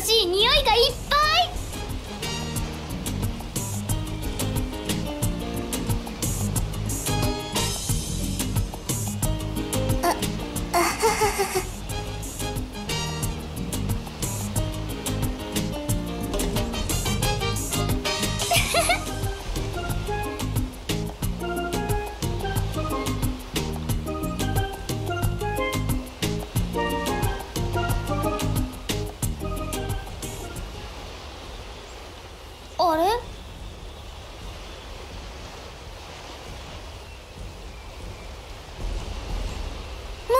しい匂いが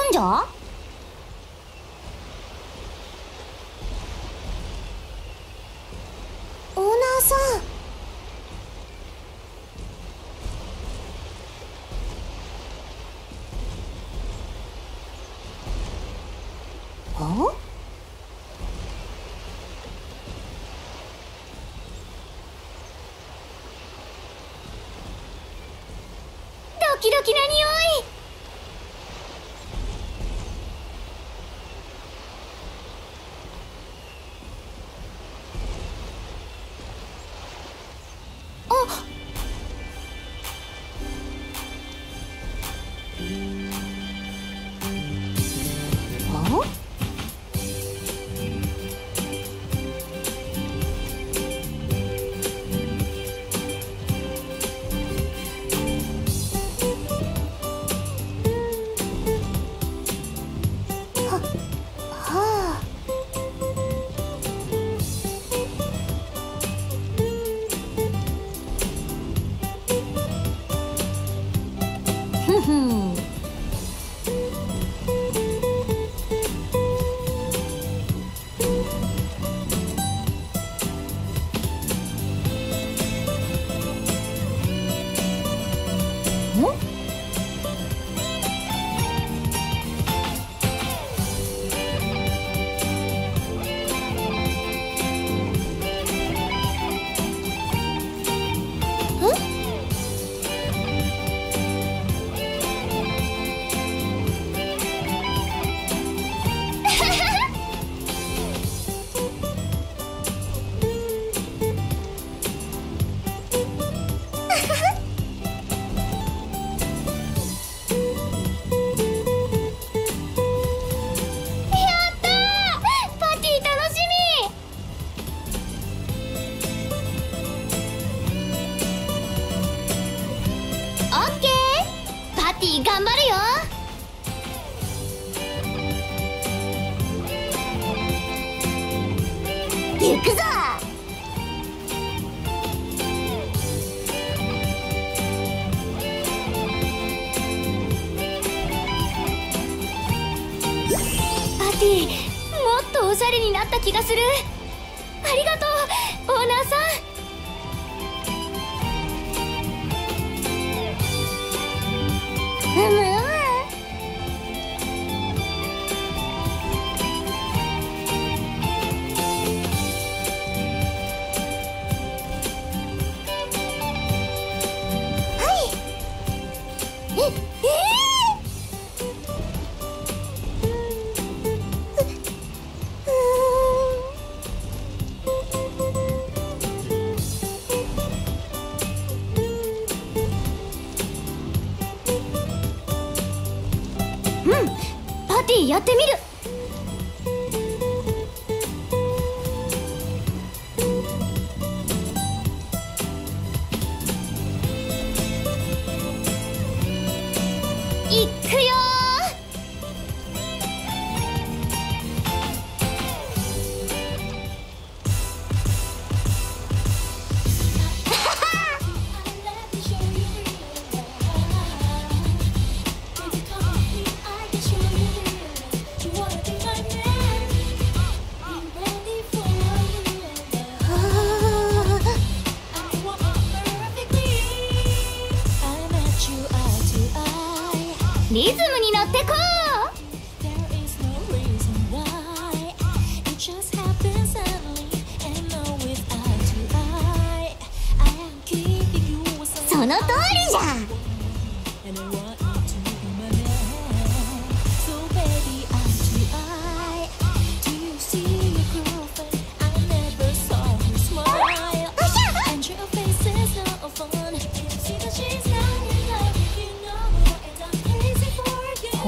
んじゃ？オーナーさん。おドキドキな匂い。あティ頑張るよ。行くぞ。パティもっとおしゃれになった気がする。ありがとう。やってみる。いくよリズムに乗ってこう。その通りじゃ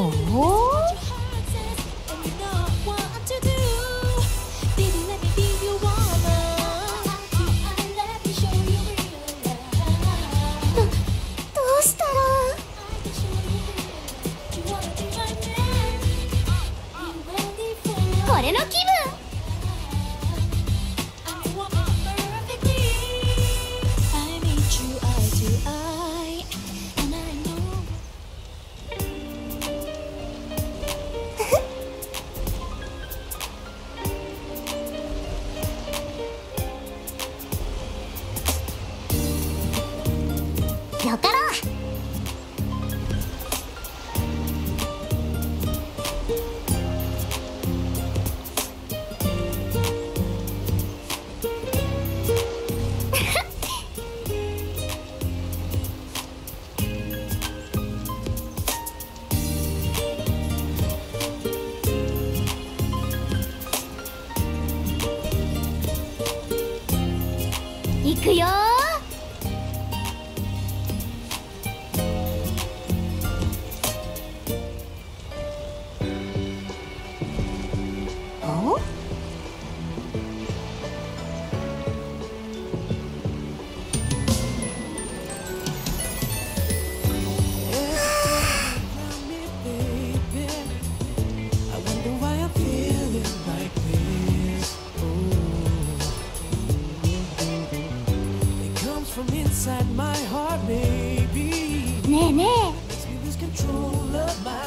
ほうこれの気分。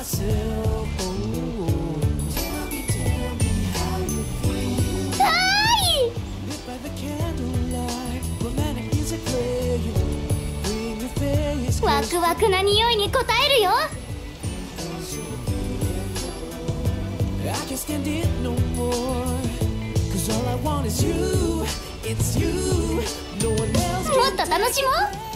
Myself. Oh. Tell me, tell me how you feel. えはーい Lit by the candlelight, romantic music playing. Bring your face ワ close クワクな匂いに応えるよ I can't stand it no more. Cause all I want is you. It's you. No one else もっと楽しもう